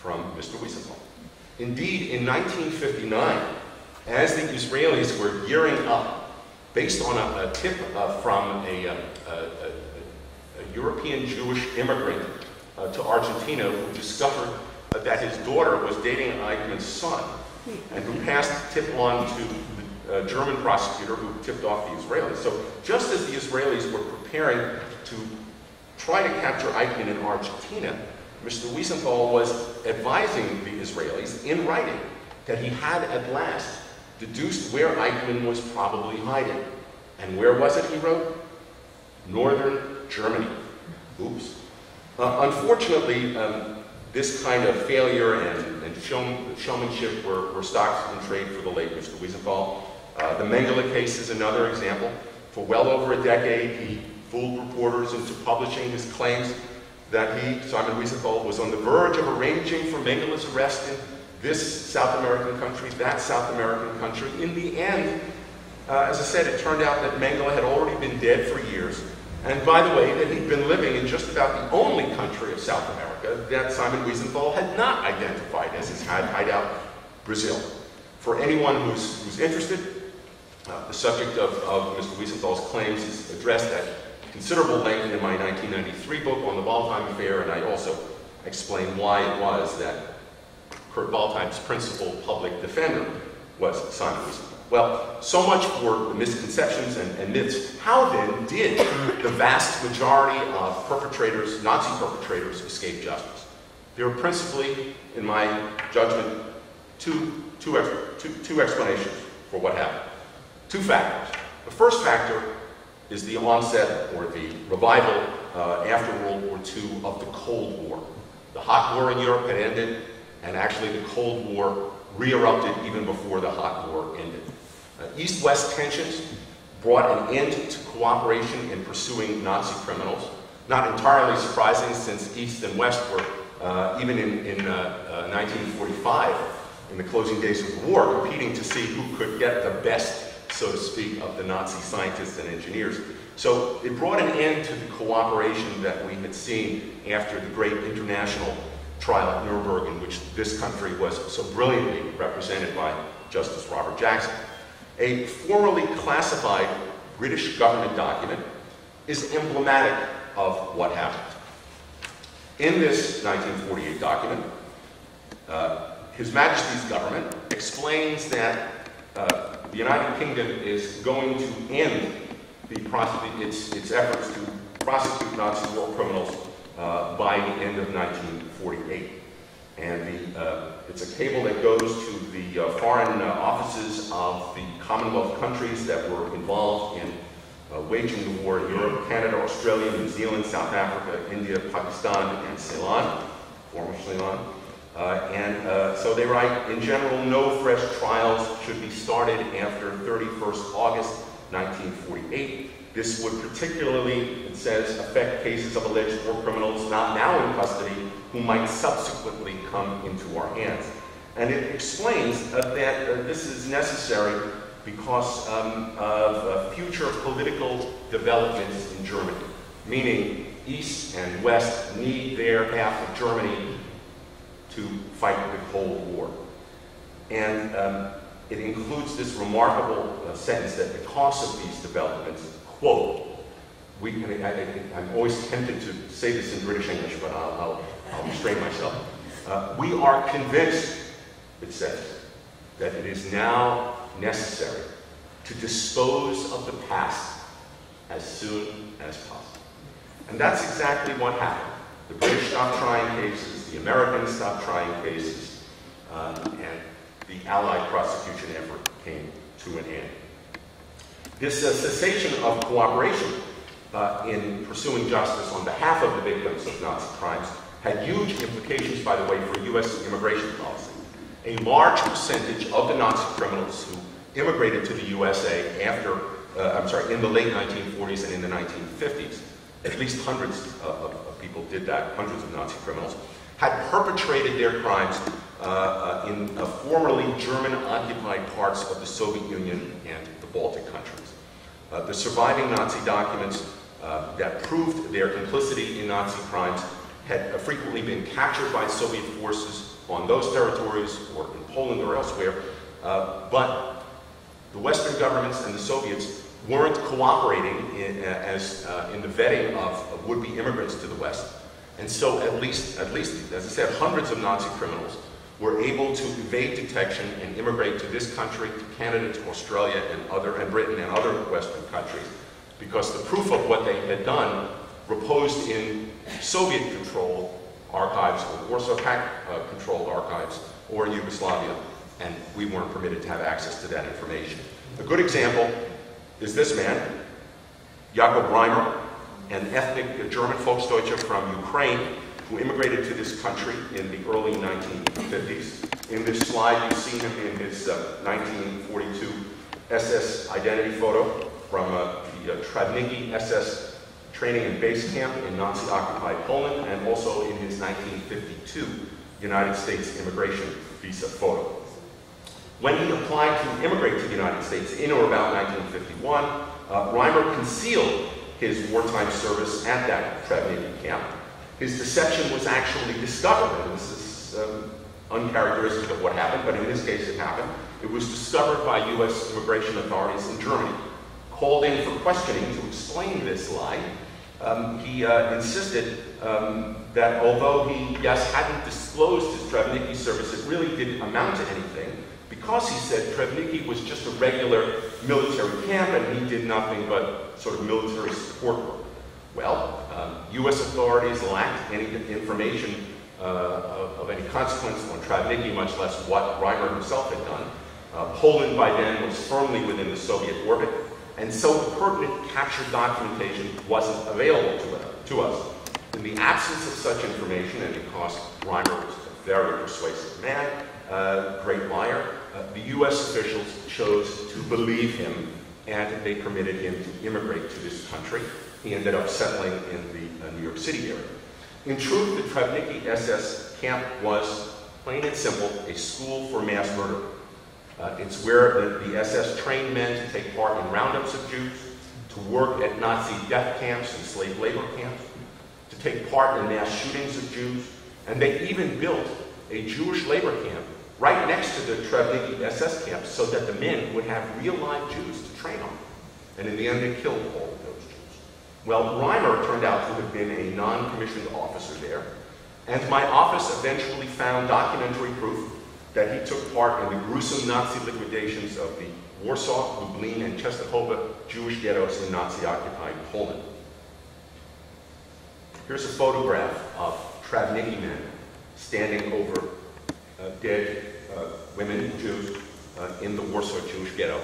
from Mr. Wiesenthal. Indeed, in 1959, as the Israelis were gearing up, based on a, a tip uh, from a, um, a, a European Jewish immigrant uh, to Argentina who discovered uh, that his daughter was dating Eichmann's son and who passed the tip on to the uh, German prosecutor who tipped off the Israelis. So just as the Israelis were preparing to try to capture Eichmann in Argentina, Mr. Wiesenthal was advising the Israelis in writing that he had at last deduced where Eichmann was probably hiding. And where was it, he wrote? Northern Germany. Oops. Uh, unfortunately, um, this kind of failure and, and show, showmanship were, were stocks in trade for the late Mr. Wiesenthal. Uh, the Mengele case is another example. For well over a decade, he fooled reporters into publishing his claims that he, Simon Wiesenthal, was on the verge of arranging for Mengele's arrest in this South American country, that South American country. In the end, uh, as I said, it turned out that Mengele had already been dead for years. And by the way, that he'd been living in just about the only country of South America that Simon Wiesenthal had not identified as his hideout, Brazil. For anyone who's, who's interested, uh, the subject of, of Mr. Wiesenthal's claims is addressed at considerable length in my 1993 book on the Waldheim affair, and I also explain why it was that Kurt Waldheim's principal public defender was Simon Wiesenthal. Well, so much for the misconceptions and, and myths. How then did the vast majority of perpetrators, Nazi perpetrators, escape justice? There are principally, in my judgment, two, two, two, two explanations for what happened. Two factors. The first factor is the onset or the revival uh, after World War II of the Cold War. The hot war in Europe had ended, and actually the Cold War re-erupted even before the hot war ended. Uh, East-West tensions brought an end to cooperation in pursuing Nazi criminals. Not entirely surprising since East and West were, uh, even in, in uh, uh, 1945, in the closing days of the war, competing to see who could get the best, so to speak, of the Nazi scientists and engineers. So it brought an end to the cooperation that we had seen after the great international trial at Nuremberg, in which this country was so brilliantly represented by Justice Robert Jackson. A formally classified British government document is emblematic of what happened. In this 1948 document, uh, His Majesty's government explains that uh, the United Kingdom is going to end the its, its efforts to prosecute Nazi war criminals uh, by the end of 1948. And the, uh, it's a cable that goes to the uh, foreign uh, offices of the Commonwealth countries that were involved in uh, waging the war in Europe, Canada, Australia, New Zealand, South Africa, India, Pakistan, and Ceylon, former Ceylon. Uh, and uh, so they write, in general, no fresh trials should be started after 31st August 1948. This would particularly, it says, affect cases of alleged war criminals not now in custody who might subsequently come into our hands. And it explains uh, that uh, this is necessary because um, of uh, future political developments in Germany, meaning East and West need their half of Germany to fight the Cold War. And um, it includes this remarkable uh, sentence that because of these developments, quote, we, I, am always tempted to say this in British English, but I'll, I'll, I'll restrain myself. Uh, we are convinced, it says, that it is now necessary to dispose of the past as soon as possible. And that's exactly what happened. The British stopped trying cases, the Americans stopped trying cases, uh, and the Allied prosecution effort came to an end. This uh, cessation of cooperation uh, in pursuing justice on behalf of the victims of Nazi crimes had huge implications, by the way, for U.S. immigration policy. A large percentage of the Nazi criminals who immigrated to the USA after, uh, I'm sorry, in the late 1940s and in the 1950s, at least hundreds of, of people did that, hundreds of Nazi criminals, had perpetrated their crimes uh, uh, in uh, formerly German-occupied parts of the Soviet Union and the Baltic countries. Uh, the surviving Nazi documents uh, that proved their complicity in Nazi crimes had uh, frequently been captured by Soviet forces on those territories or in Poland or elsewhere, but the Western governments and the Soviets weren't cooperating in, uh, as, uh, in the vetting of, of would-be immigrants to the West. And so at least, at least, as I said, hundreds of Nazi criminals were able to evade detection and immigrate to this country, to Canada, to Australia, and other, and Britain, and other Western countries, because the proof of what they had done reposed in Soviet-controlled archives, or Warsaw Pact-controlled archives, or in Yugoslavia, and we weren't permitted to have access to that information. A good example is this man, Jakob Reimer, an ethnic German Volksdeutscher from Ukraine who immigrated to this country in the early 1950s. In this slide, you see him in his uh, 1942 SS identity photo from uh, the uh, SS training and base camp in Nazi-occupied Poland, and also in his 1952 United States immigration visa photo. When he applied to immigrate to the United States in or about 1951, uh, Reimer concealed his wartime service at that Trawniki camp. His deception was actually discovered, and this is um, uncharacteristic of what happened, but in this case it happened. It was discovered by U.S. immigration authorities in Germany. Called in for questioning to explain this lie, um, he uh, insisted um, that although he, yes, hadn't disclosed his Trawniki service, it really didn't amount to anything because he said Trawniki was just a regular military camp and he did nothing but sort of military support work. Well, um, U.S. authorities lacked any information uh, of, of, any consequence on Trawniki, much less what Reimer himself had done. Uh, Poland by then was firmly within the Soviet orbit, and so pertinent captured documentation wasn't available to, uh, to us. In the absence of such information, and because Reimer was a very persuasive man, uh, great liar, uh, the U.S. officials chose to believe him, and they permitted him to immigrate to this country. He ended up settling in the uh, New York City area. In truth, the Trawniki SS camp was, plain and simple, a school for mass murder. Uh, it's where the, the, SS trained men to take part in roundups of Jews, to work at Nazi death camps and slave labor camps, to take part in mass shootings of Jews, and they even built a Jewish labor camp right next to the Treblinka SS camp so that the men would have real live Jews to train on. And in the end, they killed all of those Jews. Well, Reimer turned out to have been a non-commissioned officer there, and my office eventually found documentary proof that he took part in the gruesome Nazi liquidations of the Warsaw, Lublin, and Czestochowa Jewish ghettos in Nazi-occupied Poland. Here's a photograph of Trawniki men standing over dead uh, women, Jews, uh, in the Warsaw Jewish ghetto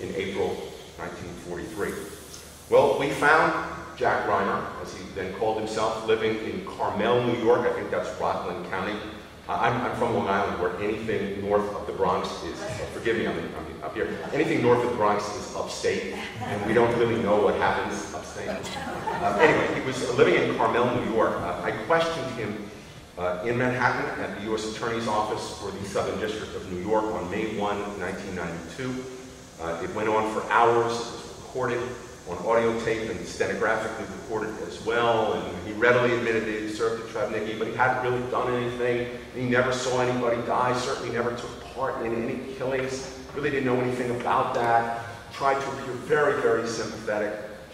in April 1943. Well, we found Jack Reimer, as he then called himself, living in Carmel, New York. I think that's Rockland County. Uh, I'm, I'm, from Long Island, where anything north of the Bronx is, uh, forgive me, I'm, I'm, up here, anything north of the Bronx is upstate, and we don't really know what happens upstate. Uh, anyway, he was living in Carmel, New York. I questioned him uh, in Manhattan at the U.S. Attorney's Office for the Southern District of New York on May 1, 1992. Uh, it went on for hours. It was recorded on audio tape and stenographically recorded as well. And he readily admitted that he served at Trawniki, but he hadn't really done anything. He never saw anybody die, certainly never took part in any killings, really didn't know anything about that. Tried to appear very, very sympathetic,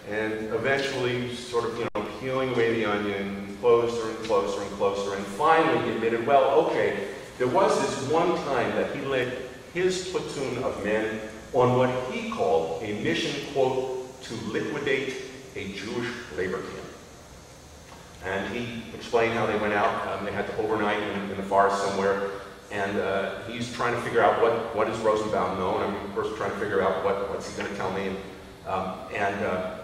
and eventually sort of, you know, peeling away the onion, closer and closer and closer, and finally he admitted, well, okay, there was this one time that he led his platoon of men on what he called a mission, quote, to liquidate a Jewish labor camp. And he explained how they went out. Um, they had to overnight in, in the forest somewhere. And uh, he's trying to figure out what, what is Rosenbaum known. I'm, of course, trying to figure out what, what's he going to tell me. And, um, and uh,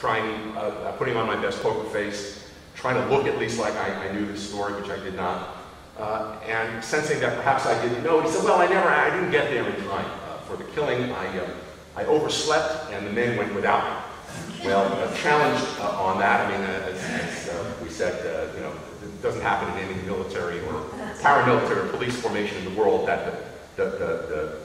trying, uh, putting on my best poker face, trying to look at least like I, I knew the story, which I did not. Uh, and sensing that perhaps I didn't know, he said, well, I never, I didn't get there in time uh, for the killing. I, uh, I overslept and the men went without me. Well, challenged uh, on that, I mean, uh, as, as we said, you know, it doesn't happen in any military or paramilitary or police formation in the world that the, the, the, the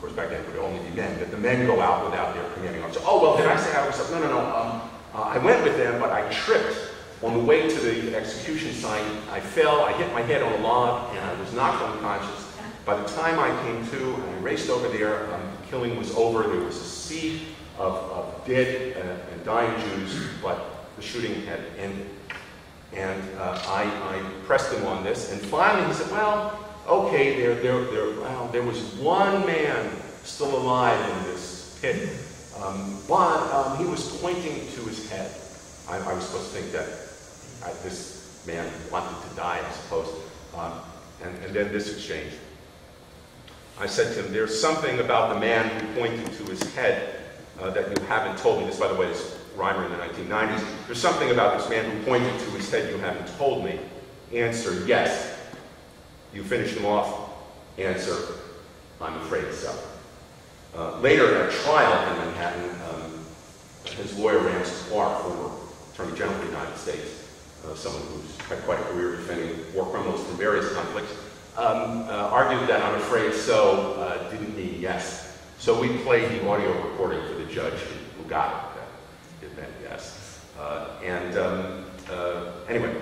of course back then it would only be men, that the men go out without their commanding officer. Oh, well, did I say I was, no, no, no, um, I went with them, but I tripped on the way to the execution site, I fell, I hit my head on a log, and I was knocked unconscious. By the time I came to, and I raced over there, um, the killing was over. There was a sea of, of dead uh, and dying Jews, but the shooting had ended. And uh, I, I, pressed him on this, and finally he said, well, okay, there, there, there, there was one man still alive in this pit, um, but um, he was pointing to his head. I, I was supposed to think that I, this man wanted to die, I suppose. Um, and, and then this exchange. I said to him, there's something about the man who pointed to his head uh, that you haven't told me. This, by the way, is Reimer in the 1990s. There's something about this man who pointed to his head you haven't told me. Answer, yes. You finished him off. Answer, I'm afraid so. Uh, later at a trial in Manhattan, um, his lawyer, Ramsey Clark, former Attorney General of the United States, uh, someone who's had quite a career defending war criminals from various conflicts, um, uh, argued that I'm afraid so uh, didn't mean yes. So we played the audio recording for the judge who, got it, that it meant yes. Uh, and um, uh, anyway,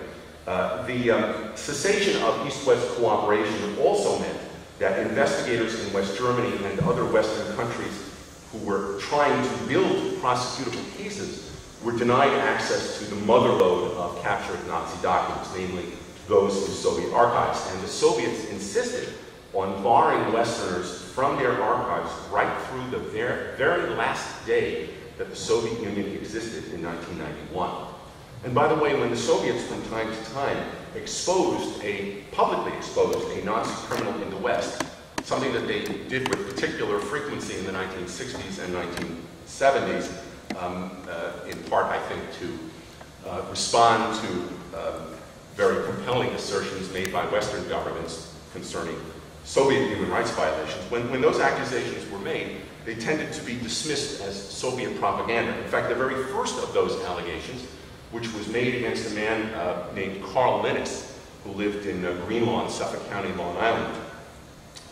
uh, the um, cessation of East-West cooperation also meant that investigators in West Germany and other Western countries who were trying to build prosecutable cases were denied access to the motherlode of captured Nazi documents, namely those in Soviet archives. And the Soviets insisted on barring Westerners from their archives right through the ver- very last day that the Soviet Union existed in 1991. And by the way, when the Soviets from time to time exposed a, publicly exposed a Nazi criminal in the West, something that they did with particular frequency in the 1960s and 1970s, um, uh, in part, I think, to uh, respond to um, very compelling assertions made by Western governments concerning Soviet human rights violations. When, when those accusations were made, they tended to be dismissed as Soviet propaganda. In fact, the very first of those allegations, which was made against a man uh, named Karl Linnas, who lived in uh, Greenlawn, Suffolk County, Long Island,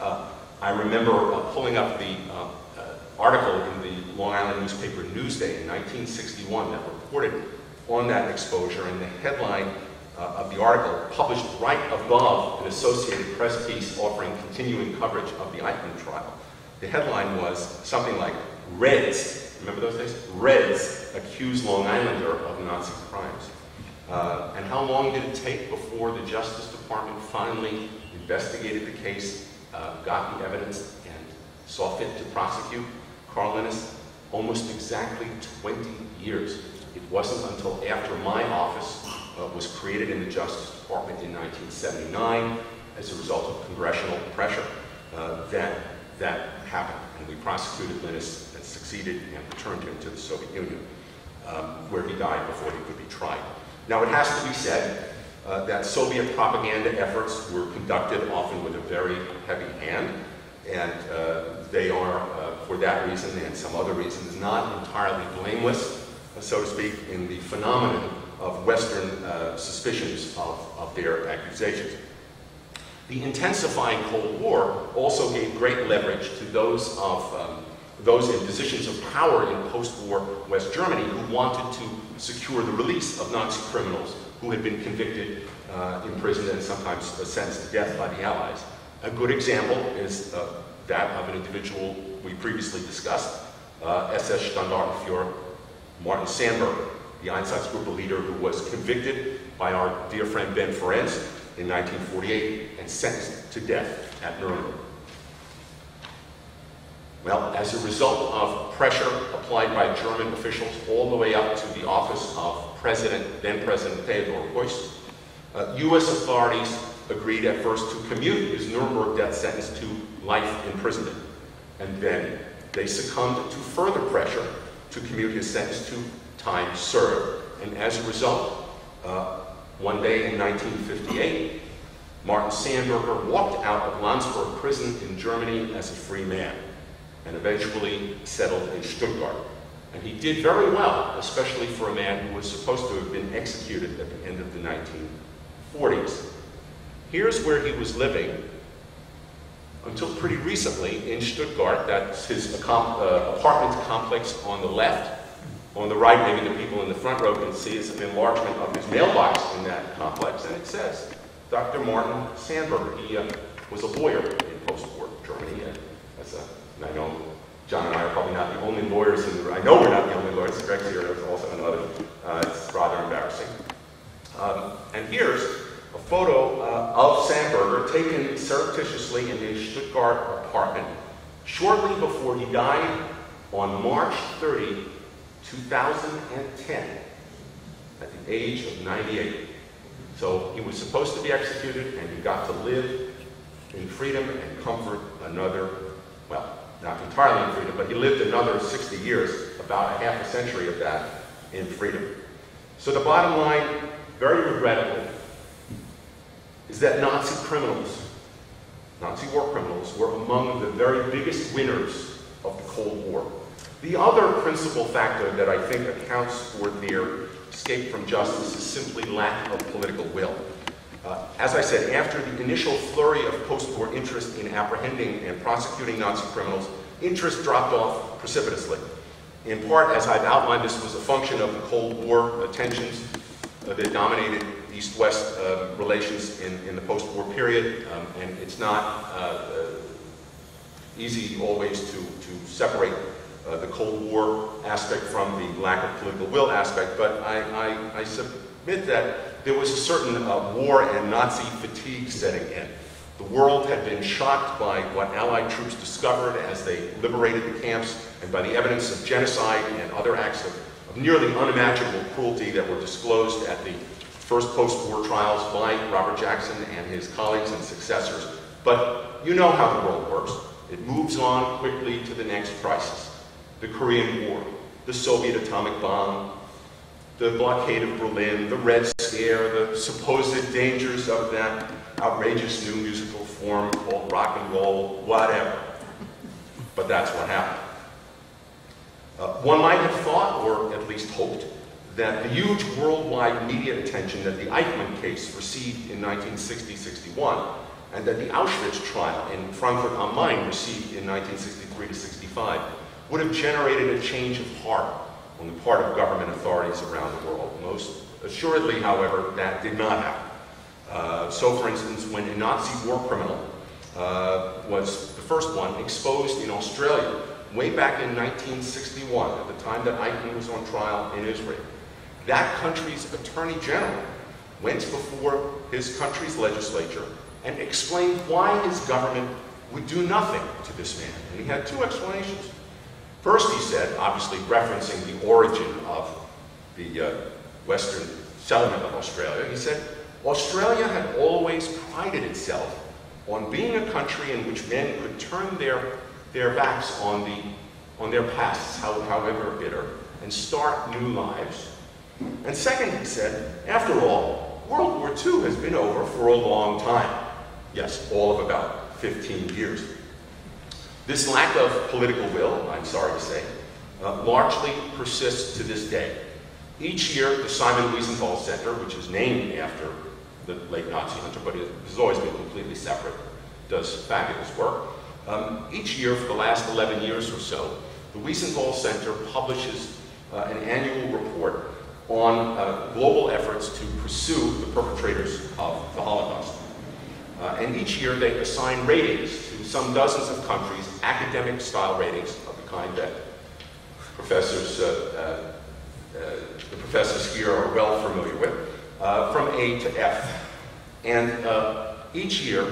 uh, I remember uh, pulling up the uh, uh, article in the Long Island newspaper Newsday in 1961 that reported on that exposure, and the headline of the article, published right above an Associated Press piece offering continuing coverage of the Eichmann trial. The headline was something like, Reds, remember those days? Reds accuse Long Islander of Nazi crimes. Uh, and how long did it take before the Justice Department finally investigated the case, uh, got the evidence, and saw fit to prosecute Karl Linnas? Almost exactly 20 years. It wasn't until after my office uh, was created in the Justice Department in 1979 as a result of congressional pressure uh, that that happened. And we prosecuted Linnas and succeeded and returned him to the Soviet Union, um, where he died before he could be tried. Now, it has to be said uh, that Soviet propaganda efforts were conducted often with a very heavy hand, and uh, they are, uh, for that reason and some other reasons, not entirely blameless, so to speak, in the phenomenon of Western uh, suspicions of, of their accusations. The intensifying Cold War also gave great leverage to those of um, those in positions of power in post-war West Germany who wanted to secure the release of Nazi criminals who had been convicted, uh, imprisoned, and sometimes sentenced to death by the Allies. A good example is uh, that of an individual we previously discussed, uh, SS Standartenführer Martin Sandberger, the Einsatzgruppe leader who was convicted by our dear friend Ben Ferencz in 1948 and sentenced to death at Nuremberg. Well, as a result of pressure applied by German officials all the way up to the office of President, then President Theodor Heuss, uh, U.S. authorities agreed at first to commute his Nuremberg death sentence to life imprisonment. And then they succumbed to further pressure to commute his sentence to time served. And as a result, uh, one day in 1958, Martin Sandberger walked out of Landsberg prison in Germany as a free man and eventually settled in Stuttgart. And he did very well, especially for a man who was supposed to have been executed at the end of the 1940s. Here's where he was living until pretty recently in Stuttgart. That's his uh, apartment complex on the left. On the right, maybe the people in the front row can see, is an enlargement of his mailbox in that complex. And it says, Dr. Martin Sandberger. He uh, was a lawyer in post-war Germany. Uh, that's a, and I know John and I are probably not the only lawyers in the I know we're not the only lawyers. Greg here is also another. Uh, it's rather embarrassing. Um, and here's a photo uh, of Sandberger taken surreptitiously in his Stuttgart apartment shortly before he died on March 30, 2010, at the age of 98. So he was supposed to be executed, and he got to live in freedom and comfort another, well, not entirely in freedom, but he lived another 60 years, about a half a century of that in freedom. So the bottom line, very regrettably, is that Nazi criminals, Nazi war criminals, were among the very biggest winners of the Cold War. The other principal factor that I think accounts for their escape from justice is simply lack of political will. Uh, as I said, after the initial flurry of post-war interest in apprehending and prosecuting Nazi criminals, interest dropped off precipitously. In part, as I've outlined, this was a function of the Cold War tensions uh, that dominated East-West uh, relations in, in, the post-war period, um, and it's not uh, easy always to, to separate uh, the Cold War aspect from the lack of political will aspect, but I, I, I that there was a certain uh, war and Nazi fatigue setting in. The world had been shocked by what Allied troops discovered as they liberated the camps and by the evidence of genocide and other acts of, of nearly unimaginable cruelty that were disclosed at the first post-war trials by Robert Jackson and his colleagues and successors. But you know how the world works. It moves on quickly to the next crisis. The Korean War, the Soviet atomic bomb, the blockade of Berlin, the Red Scare, the supposed dangers of that outrageous new musical form called rock and roll, whatever. But that's what happened. Uh, one might have thought, or at least hoped, that the huge worldwide media attention that the Eichmann case received in 1960-61 and that the Auschwitz trial in Frankfurt am Main received in 1963-65 would have generated a change of heart on the part of government authorities around the world. Most assuredly, however, that did not happen. Uh, so, for instance, when a Nazi war criminal uh, was the first one exposed in Australia way back in 1961, at the time that Eichmann was on trial in Israel, that country's attorney general went before his country's legislature and explained why his government would do nothing to this man. And he had two explanations. First, he said, obviously referencing the origin of the uh, Western settlement of Australia, he said, Australia had always prided itself on being a country in which men could turn their, their backs on, the, on their pasts, however bitter, and start new lives. And second, he said, after all, World War II has been over for a long time. Yes, all of about 15 years. This lack of political will, I'm sorry to say, uh, largely persists to this day. Each year, the Simon Wiesenthal Center, which is named after the late Nazi hunter, but it has always been completely separate, does fabulous work. Um, each year for the last 11 years or so, the Wiesenthal Center publishes uh, an annual report on uh, global efforts to pursue the perpetrators of the Holocaust. Uh, and each year they assign ratings some dozens of countries, academic style ratings of the kind that professors, uh, uh, uh the professors here are well familiar with, uh, from A to F. And uh, each year,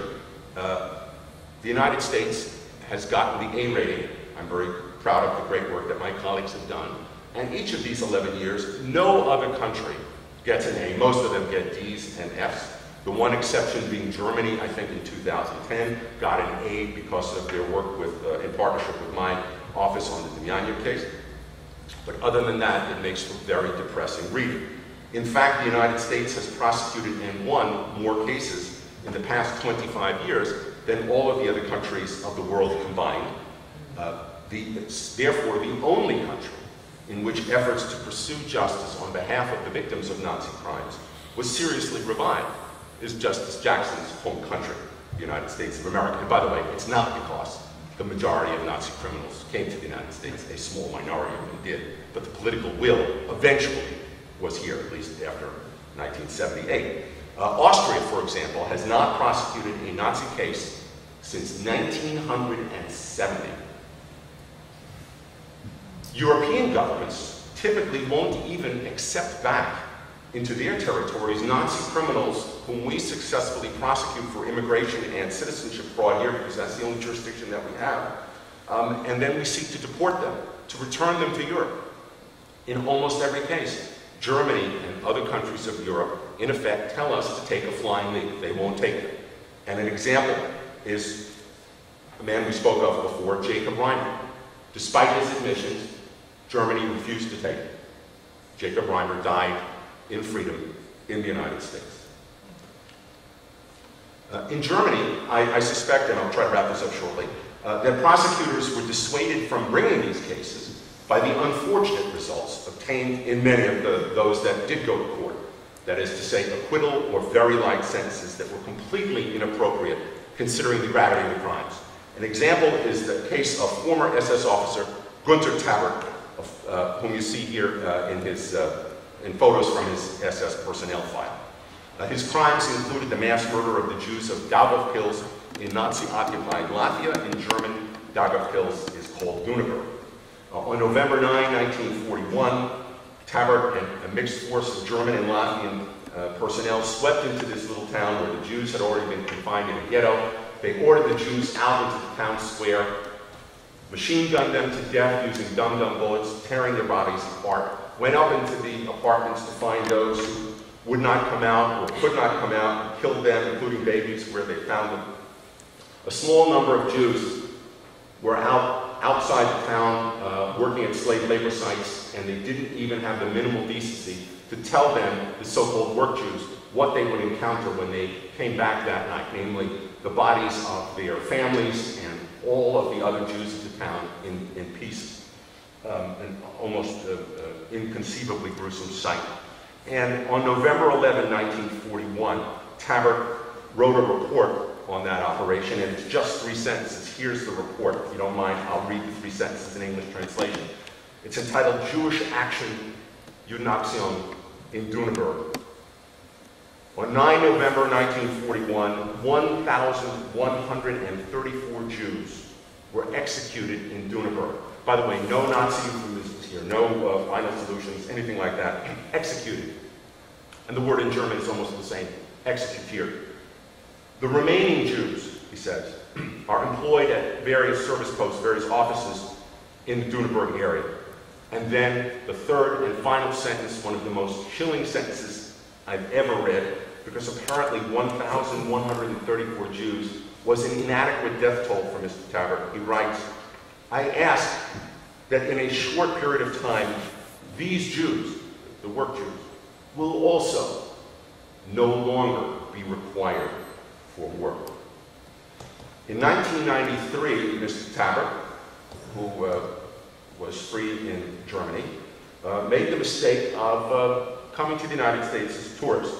the United States has gotten the A rating. I'm very proud of the great work that my colleagues have done. And each of these 11 years, no other country gets an A. Most of them get Ds and Fs. The one exception being Germany, I think in 2010, got an A because of their work with, uh, in partnership with my office on the Demjanjuk case. But other than that, it makes for very depressing reading. In fact, the United States has prosecuted and won more cases in the past 25 years than all of the other countries of the world combined. Uh, the, therefore, the only country in which efforts to pursue justice on behalf of the victims of Nazi crimes was seriously revived is Justice Jackson's home country, the United States of America. And by the way, it's not because the majority of Nazi criminals came to the United States. A small minority of them did. But the political will eventually was here, at least after 1978. Uh, Austria, for example, has not prosecuted a Nazi case since 1970. European governments typically won't even accept back into their territories Nazi criminals whom we successfully prosecute for immigration and citizenship fraud here because that's the only jurisdiction that we have. Um, and then we seek to deport them, to return them to Europe. In almost every case, Germany and other countries of Europe, in effect, tell us to take a flying leap. They won't take it. And an example is a man we spoke of before, Jacob Reimer. Despite his admissions, Germany refused to take it. Jacob Reimer died in freedom in the United States. Uh, in Germany, I, I, suspect, and I'll try to wrap this up shortly, uh, that prosecutors were dissuaded from bringing these cases by the unfortunate results obtained in many of the, those that did go to court. That is to say, acquittal or very light sentences that were completely inappropriate considering the gravity of the crimes. An example is the case of former SS officer Gunter Tabbert, of, uh, whom you see here uh, in, his, in photos from his SS personnel file. Uh, his crimes included the mass murder of the Jews of Daugavpils in Nazi-occupied Latvia. In German, Daugavpils is called Dünaburg. Uh, on November 9, 1941, Tabbert and a mixed force of German and Latvian uh, personnel swept into this little town where the Jews had already been confined in a ghetto. They ordered the Jews out into the town square, machine gunned them to death using dum-dum bullets, tearing their bodies apart, went up into the apartments to find those who would not come out or could not come out, and killed them, including babies, where they found them. A small number of Jews were out outside the town uh, working at slave labor sites, and they didn't even have the minimal decency to tell them, the so-called work Jews, what they would encounter when they came back that night, namely the bodies of their families and all of the other Jews of the town in, in pieces. Um, an almost uh, uh, inconceivably gruesome sight. And on November 11, 1941, Tabbert wrote a report on that operation, and it's just three sentences. Here's the report. If you don't mind, I'll read the three sentences in English translation. It's entitled Jewish Action Unaktion in Dünaburg. On 9 November 1941, 1,134 Jews were executed in Dünaburg. By the way, no Nazi here, no uh, final solutions, anything like that. (clears throat) Executed. And the word in German is almost the same. Exekutiert. The remaining Jews, he says, (clears throat) are employed at various service posts, various offices in the Dünaburg area. And then the third and final sentence, one of the most chilling sentences I've ever read, because apparently 1,134 Jews was an inadequate death toll for Mr. Tabbert. He writes, I ask that in a short period of time, these Jews, the work Jews, will also no longer be required for work. In 1993, Mr. Tabbert, who uh, was free in Germany, uh, made the mistake of uh, coming to the United States as a tourist.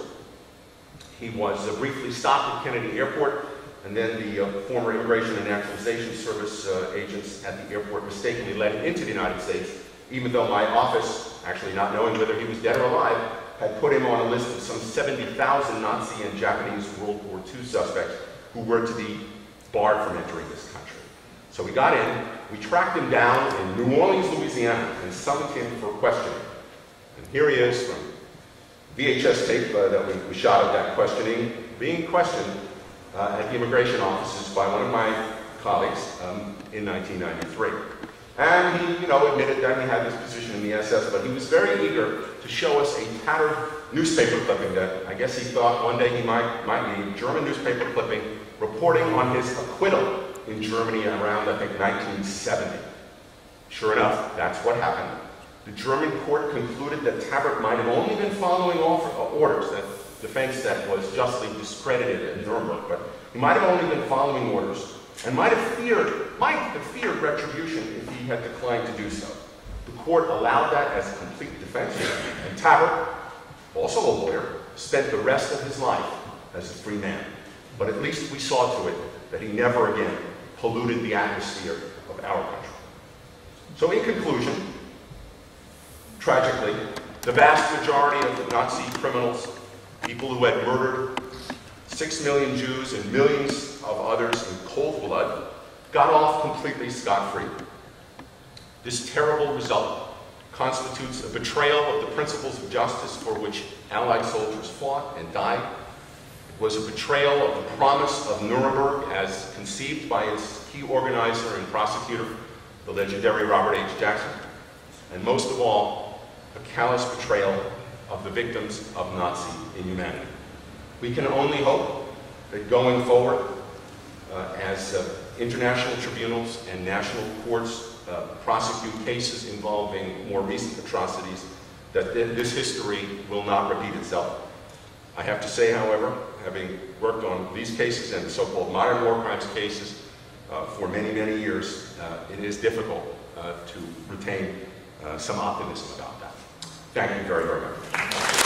He was uh, briefly stopped at Kennedy Airport, and then the uh, former Immigration and Naturalization Service uh, agents at the airport mistakenly let him into the United States, even though my office, actually not knowing whether he was dead or alive, had put him on a list of some 70,000 Nazi and Japanese World War II suspects who were to be barred from entering this country. So we got in, we tracked him down in New Orleans, Louisiana, and summoned him for questioning. And here he is from VHS tape uh, that we, we shot of that questioning, being questioned uh, at the immigration offices by one of my colleagues um, in 1993. And he, you know, admitted that he had this position in the SS, but he was very eager to show us a tattered newspaper clipping that I guess he thought one day he might, might need, German newspaper clipping reporting on his acquittal in Germany around, I think, 1970. Sure enough, that's what happened. The German court concluded that Tabbert might have only been following orders, that defense that was justly discredited at Nuremberg, but he might have only been following orders and might have feared, might have feared retribution if he had declined to do so. The court allowed that as a complete defense, and Tabbert, also a lawyer, spent the rest of his life as a free man. But at least we saw to it that he never again polluted the atmosphere of our country. So in conclusion, tragically, the vast majority of the Nazi criminals, people who had murdered six million Jews and millions of others in cold blood, got off completely scot-free. This terrible result constitutes a betrayal of the principles of justice for which Allied soldiers fought and died. It was a betrayal of the promise of Nuremberg as conceived by its key organizer and prosecutor, the legendary Robert H. Jackson. And most of all, a callous betrayal of the victims of Nazi inhumanity. We can only hope that going forward, uh, as uh, international tribunals and national courts uh, prosecute cases involving more recent atrocities, that th this history will not repeat itself. I have to say, however, having worked on these cases and so-called modern war crimes cases uh, for many, many years, uh, it is difficult uh, to retain some optimism about that. Thank you very, very much.